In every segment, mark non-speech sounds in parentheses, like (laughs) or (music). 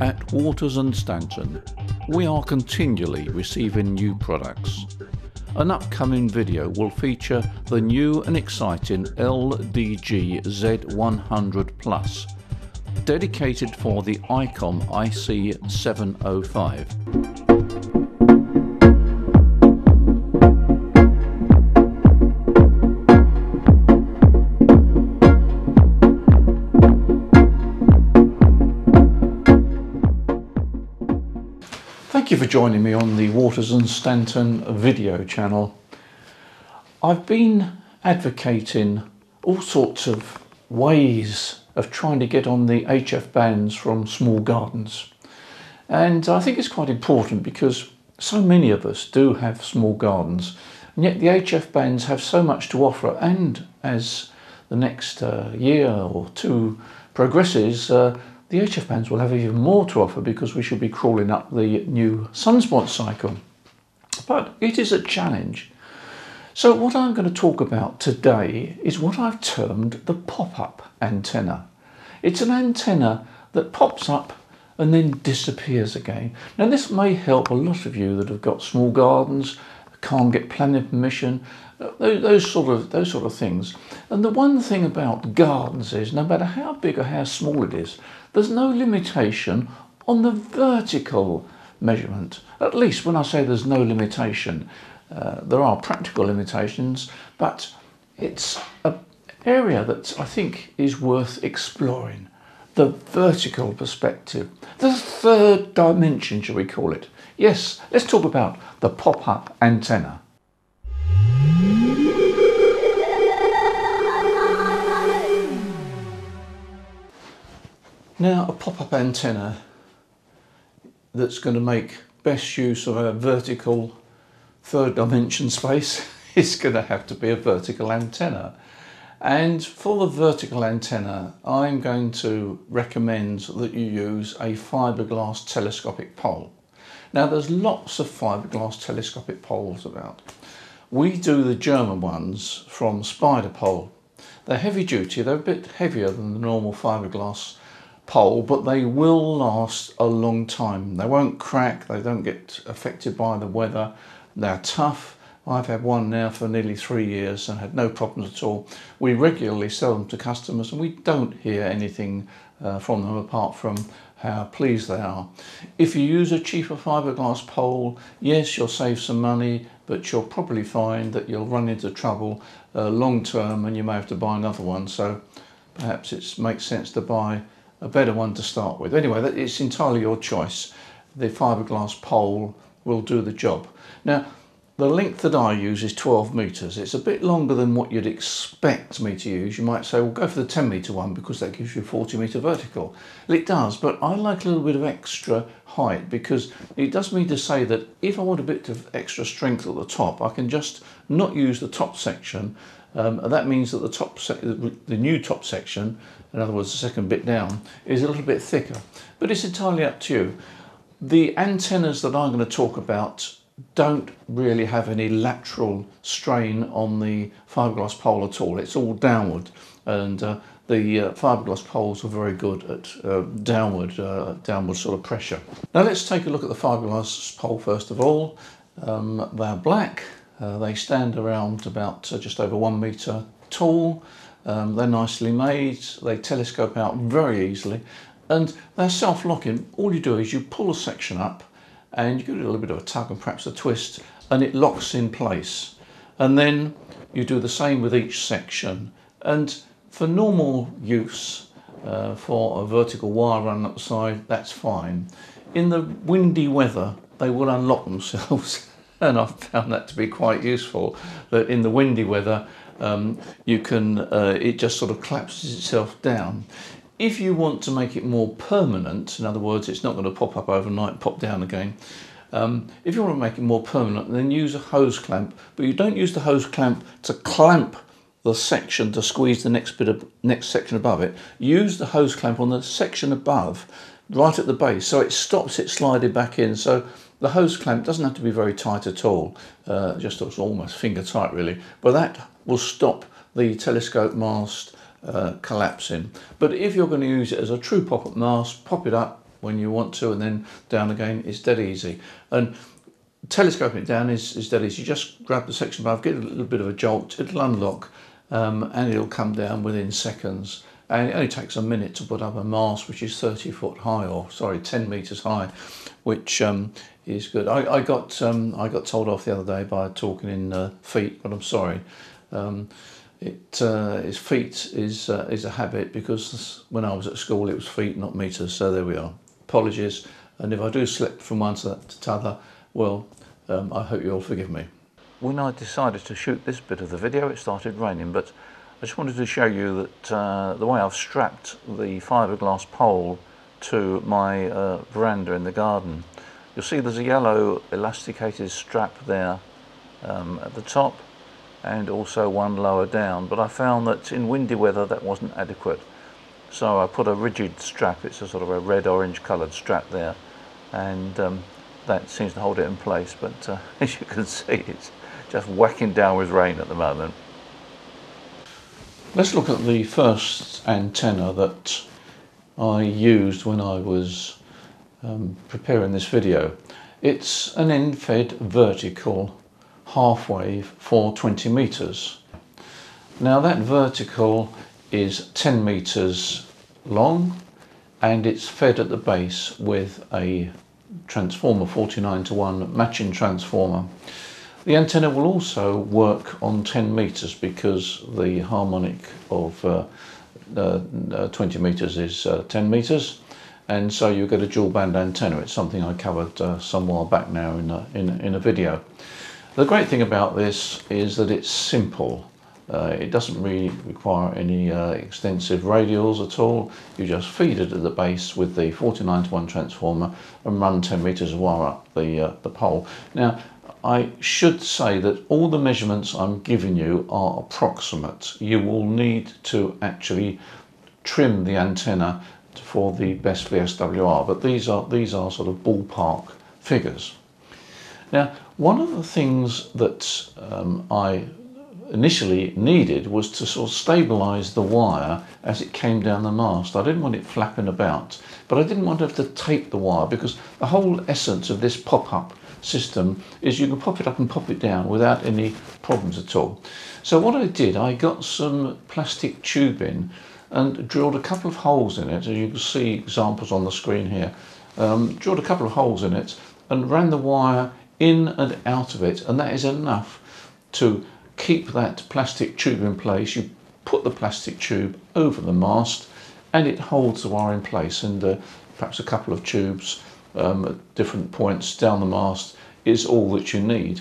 At Waters and Stanton, we are continually receiving new products. An upcoming video will feature the new and exciting LDG Z100 Plus, dedicated for the ICOM IC705. For joining me on the Waters and Stanton video channel. I've been advocating all sorts of ways of trying to get on the HF bands from small gardens. And I think it's quite important because so many of us do have small gardens, and yet the HF bands have so much to offer. And as the next uh, year or two progresses, uh, the HF bands will have even more to offer because we should be crawling up the new sunspot cycle. But it is a challenge. So what I'm going to talk about today is what I've termed the pop-up antenna. It's an antenna that pops up and then disappears again. Now this may help a lot of you that have got small gardens, can't get planning permission, uh, those, those, sort of those sort of things. And the one thing about gardens is no matter how big or how small it is, there's no limitation on the vertical measurement. At least when I say there's no limitation, uh, there are practical limitations, but it's an area that I think is worth exploring. The vertical perspective, the third dimension, shall we call it? Yes, let's talk about the pop-up antenna. Now a pop-up antenna that's going to make best use of a vertical third dimension space (laughs) is going to have to be a vertical antenna. And for the vertical antenna, I'm going to recommend that you use a fiberglass telescopic pole. Now there's lots of fiberglass telescopic poles about. We do the German ones from Spider Pole. They're heavy duty, they're a bit heavier than the normal fiberglass pole, but they will last a long time. They won't crack, they don't get affected by the weather. They're tough. I've had one now for nearly three years and had no problems at all. We regularly sell them to customers and we don't hear anything uh, from them apart from how pleased they are. If you use a cheaper fiberglass pole, yes, you'll save some money, but you'll probably find that you'll run into trouble uh, long term and you may have to buy another one. So perhaps it makes sense to buy a better one to start with. Anyway, it's entirely your choice. The fiberglass pole will do the job. Now, the length that I use is 12 metres. It's a bit longer than what you'd expect me to use. You might say, well, go for the 10 metre one because that gives you 40 metre vertical. It does, but I like a little bit of extra height because it does mean to say that if I want a bit of extra strength at the top, I can just not use the top section. Um, and that means that the top, the new top section in other words the second bit down, is a little bit thicker. But it's entirely up to you. The antennas that I'm going to talk about don't really have any lateral strain on the fiberglass pole at all. It's all downward and uh, the uh, fiberglass poles are very good at uh, downward, uh, downward sort of pressure. Now let's take a look at the fiberglass pole first of all. Um, they're black. Uh, they stand around about uh, just over one metre tall. Um, they're nicely made, they telescope out very easily, and they're self-locking. All you do is you pull a section up and you give it a little bit of a tug and perhaps a twist, and it locks in place. And then you do the same with each section. And for normal use, uh, for a vertical wire run up the side, that's fine. In the windy weather, they will unlock themselves. (laughs) and I've found that to be quite useful, that in the windy weather, um, you can, uh, it just sort of collapses itself down. If you want to make it more permanent, in other words, it's not going to pop up overnight, pop down again. Um, if you want to make it more permanent, then use a hose clamp, but you don't use the hose clamp to clamp the section to squeeze the next bit of next section above it. Use the hose clamp on the section above, right at the base, so it stops it sliding back in. So the hose clamp doesn't have to be very tight at all, uh, just almost finger tight really, but that will stop the telescope mast uh, collapsing. But if you're going to use it as a true pop-up mast, pop it up, when you want to and then down again is dead easy. And telescoping it down is, is dead easy. You just grab the section above, get a little bit of a jolt, it'll unlock um, and it'll come down within seconds. And it only takes a minute to put up a mast which is 30 foot high or sorry 10 meters high which um, is good. I, I got um, I got told off the other day by talking in uh, feet, but I'm sorry. Um, it uh, is feet is uh, is a habit because when I was at school it was feet not meters. So there we are. Apologies, and if I do slip from one to the other, well, um, I hope you'll forgive me. When I decided to shoot this bit of the video, it started raining, but I just wanted to show you that uh, the way I've strapped the fiberglass pole to my uh, veranda in the garden. You'll see there's a yellow elasticated strap there um, at the top and also one lower down but I found that in windy weather that wasn't adequate so I put a rigid strap, it's a sort of a red orange coloured strap there and um, that seems to hold it in place but uh, (laughs) as you can see it's just whacking down with rain at the moment. Let's look at the first antenna that I used when I was um, preparing this video. It's an end-fed vertical half wave for 20 meters. Now that vertical is 10 meters long and it's fed at the base with a transformer 49 to 1 matching transformer. The antenna will also work on 10 meters because the harmonic of uh, uh, uh, 20 meters is uh, 10 meters and so you get a dual band antenna. It's something I covered uh, some while back now in a, in, in a video. The great thing about this is that it's simple. Uh, it doesn't really require any uh, extensive radials at all. You just feed it at the base with the 49 to 1 transformer and run 10 meters of wire up the, uh, the pole. Now, I should say that all the measurements I'm giving you are approximate. You will need to actually trim the antenna for the best VSWR, but these are, these are sort of ballpark figures. Now, one of the things that um, I initially needed was to sort of stabilise the wire as it came down the mast. I didn't want it flapping about, but I didn't want to have to tape the wire because the whole essence of this pop-up system is you can pop it up and pop it down without any problems at all. So what I did, I got some plastic tubing and drilled a couple of holes in it, as you can see examples on the screen here. Um, drilled a couple of holes in it and ran the wire in and out of it, and that is enough to keep that plastic tube in place. You put the plastic tube over the mast and it holds the wire in place and uh, perhaps a couple of tubes um, at different points down the mast is all that you need.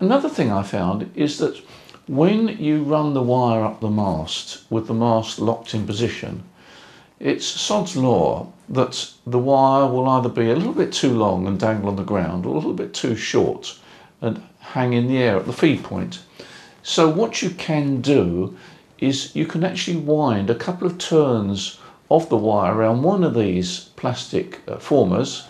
Another thing I found is that when you run the wire up the mast with the mast locked in position, it's Sod's law that the wire will either be a little bit too long and dangle on the ground or a little bit too short and hang in the air at the feed point. So what you can do is you can actually wind a couple of turns of the wire around one of these plastic uh, formers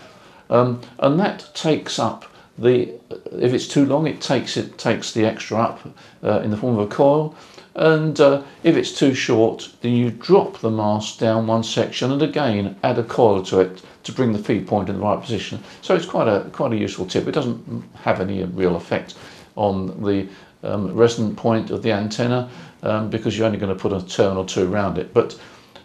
um, and that takes up the if it's too long it takes it takes the extra up uh, in the form of a coil. And uh, if it's too short then you drop the mast down one section and again add a coil to it to bring the feed point in the right position. So it's quite a quite a useful tip. It doesn't have any real effect on the um, resonant point of the antenna um, because you're only going to put a turn or two around it. But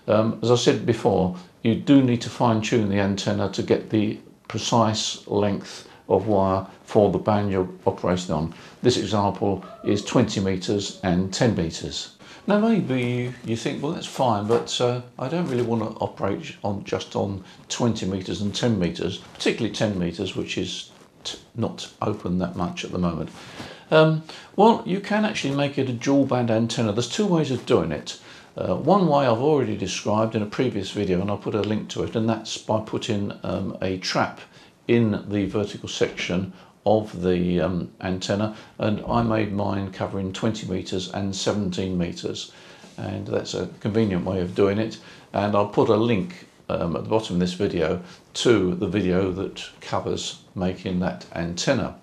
um, as I said before you do need to fine tune the antenna to get the precise length of wire for the band you're operating on. This example is 20 metres and 10 metres. Now maybe you think, well that's fine, but uh, I don't really want to operate on just on 20 metres and 10 metres, particularly 10 metres, which is not open that much at the moment. Um, well, you can actually make it a dual band antenna. There's two ways of doing it. Uh, one way I've already described in a previous video and I'll put a link to it and that's by putting um, a trap in the vertical section of the um, antenna. And I made mine covering 20 meters and 17 meters. And that's a convenient way of doing it. And I'll put a link um, at the bottom of this video to the video that covers making that antenna.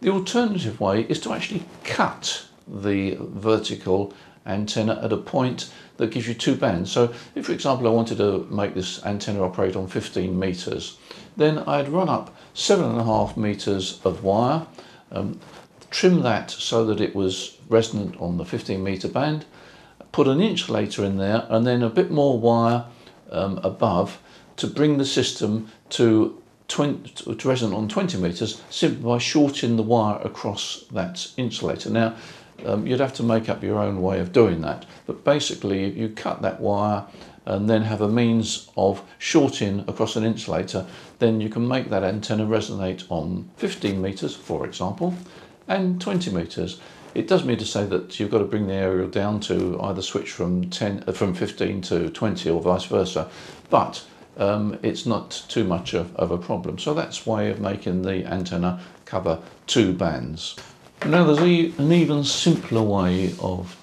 The alternative way is to actually cut the vertical antenna at a point that gives you two bands. So if, for example, I wanted to make this antenna operate on 15 meters, then I'd run up seven and a half meters of wire, um, trim that so that it was resonant on the 15 meter band, put an insulator in there and then a bit more wire um, above to bring the system to, 20, to resonant on 20 meters simply by shorting the wire across that insulator. Now, um, you'd have to make up your own way of doing that, but basically if you cut that wire and then have a means of shorting across an insulator, then you can make that antenna resonate on 15 meters, for example, and 20 meters. It does mean to say that you've got to bring the aerial down to either switch from 10, uh, from 15 to 20 or vice versa, but um, it's not too much of, of a problem. So that's way of making the antenna cover two bands. Now there's an even simpler way of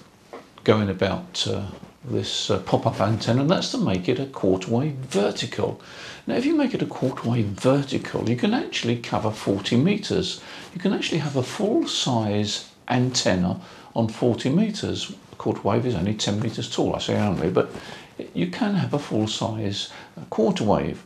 going about uh, this uh, pop-up antenna and that's to make it a quarter wave vertical. Now if you make it a quarter wave vertical you can actually cover 40 meters. You can actually have a full size antenna on 40 meters. A quarter wave is only 10 meters tall I say only but you can have a full size quarter wave.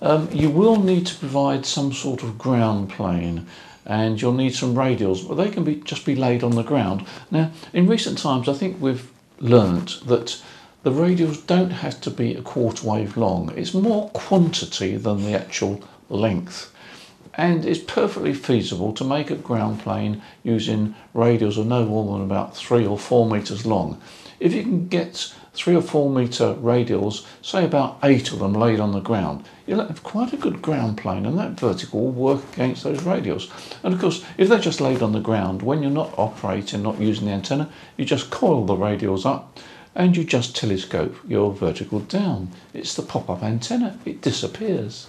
Um, you will need to provide some sort of ground plane and you'll need some radials, but they can be just be laid on the ground. Now, in recent times, I think we've learnt that the radials don't have to be a quarter wave long. It's more quantity than the actual length. And it's perfectly feasible to make a ground plane using radials of no more than about three or four metres long. If you can get three or four metre radials, say about eight of them laid on the ground, you'll have quite a good ground plane and that vertical will work against those radials. And of course, if they're just laid on the ground, when you're not operating, not using the antenna, you just coil the radials up and you just telescope your vertical down. It's the pop-up antenna, it disappears.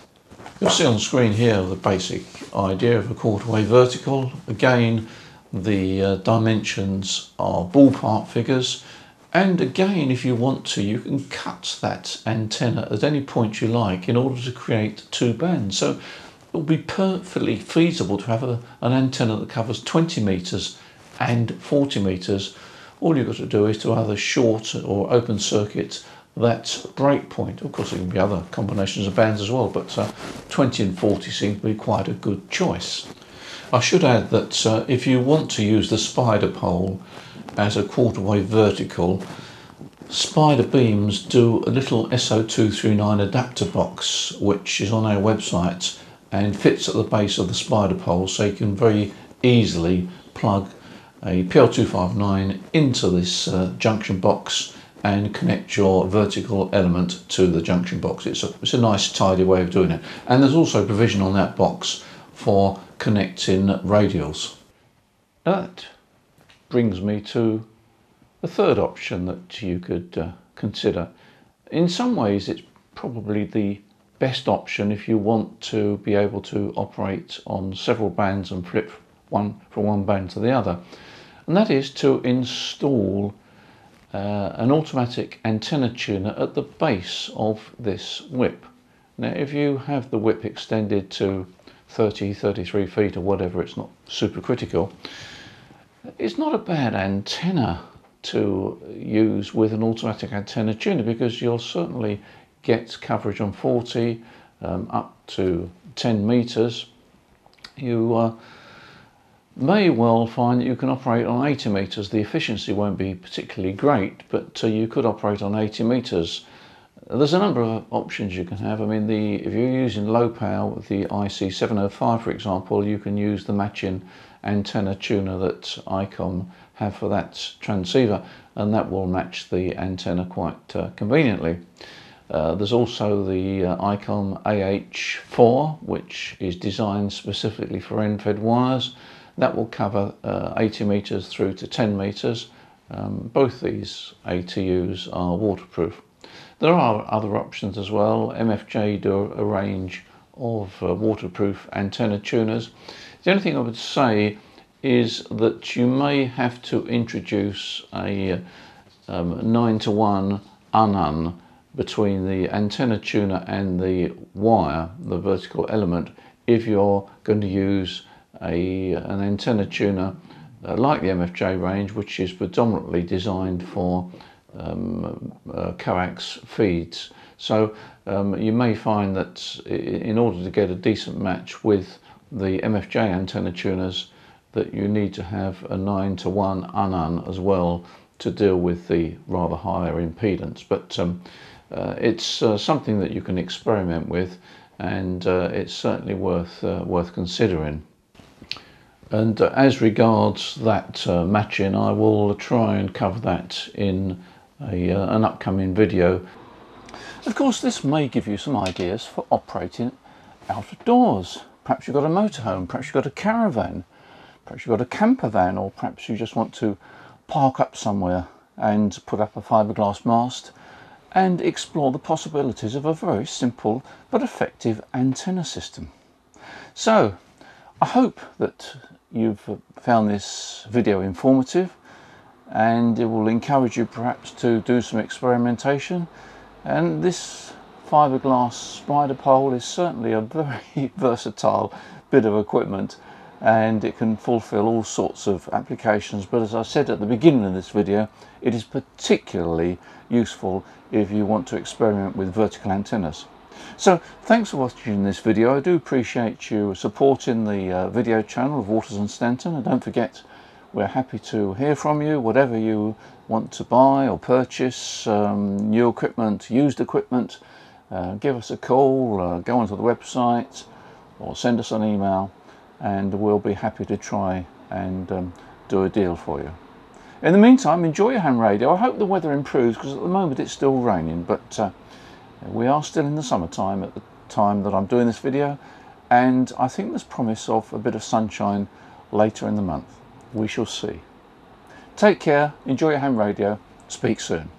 You'll see on screen here the basic idea of a quarter wave vertical. Again, the uh, dimensions are ballpark figures and again, if you want to, you can cut that antenna at any point you like in order to create two bands. So it will be perfectly feasible to have a, an antenna that covers 20 meters and 40 meters. All you've got to do is to either short or open circuit that breakpoint. Of course, there can be other combinations of bands as well, but uh, 20 and 40 seem to be quite a good choice. I should add that uh, if you want to use the spider pole as a quarter wave vertical, Spider Beams do a little SO239 adapter box which is on our website and fits at the base of the spider pole so you can very easily plug a PL259 into this uh, junction box and connect your vertical element to the junction box. It's a, it's a nice tidy way of doing it and there's also provision on that box for connecting radials. That brings me to the third option that you could uh, consider. In some ways, it's probably the best option if you want to be able to operate on several bands and flip one from one band to the other. And that is to install uh, an automatic antenna tuner at the base of this whip. Now, if you have the whip extended to 30, 33 feet or whatever, it's not super critical, it's not a bad antenna to use with an automatic antenna tuner because you'll certainly get coverage on 40 um, up to 10 meters. You uh, may well find that you can operate on 80 meters. The efficiency won't be particularly great, but uh, you could operate on 80 meters. There's a number of options you can have. I mean, the if you're using low power the IC705, for example, you can use the matching antenna tuner that ICOM have for that transceiver and that will match the antenna quite uh, conveniently. Uh, there's also the uh, ICOM AH4 which is designed specifically for end-fed wires. That will cover uh, 80 meters through to 10 meters. Um, both these ATUs are waterproof. There are other options as well. MFJ do a range of uh, waterproof antenna tuners. The only thing I would say is that you may have to introduce a um, 9 to 1 unun between the antenna tuner and the wire, the vertical element, if you're going to use a, an antenna tuner uh, like the MFJ range, which is predominantly designed for um, uh, coax feeds. So um, you may find that in order to get a decent match with the MFJ antenna tuners that you need to have a 9 to 1 UNUN as well to deal with the rather higher impedance. But um, uh, it's uh, something that you can experiment with and uh, it's certainly worth, uh, worth considering. And uh, as regards that uh, matching, I will try and cover that in a, an upcoming video. Of course, this may give you some ideas for operating out of doors. Perhaps you've got a motorhome, perhaps you've got a caravan, perhaps you've got a camper van, or perhaps you just want to park up somewhere and put up a fiberglass mast and explore the possibilities of a very simple but effective antenna system. So, I hope that you've found this video informative and it will encourage you perhaps to do some experimentation and this fiberglass spider pole is certainly a very (laughs) versatile bit of equipment and it can fulfill all sorts of applications but as I said at the beginning of this video it is particularly useful if you want to experiment with vertical antennas. So thanks for watching this video. I do appreciate you supporting the uh, video channel of Waters and Stanton and don't forget we're happy to hear from you whatever you want to buy or purchase um, new equipment, used equipment uh, give us a call, uh, go onto the website or send us an email and we'll be happy to try and um, do a deal for you. In the meantime, enjoy your ham radio. I hope the weather improves because at the moment it's still raining, but uh, we are still in the summertime at the time that I'm doing this video, and I think there's promise of a bit of sunshine later in the month. We shall see. Take care, enjoy your ham radio, speak soon.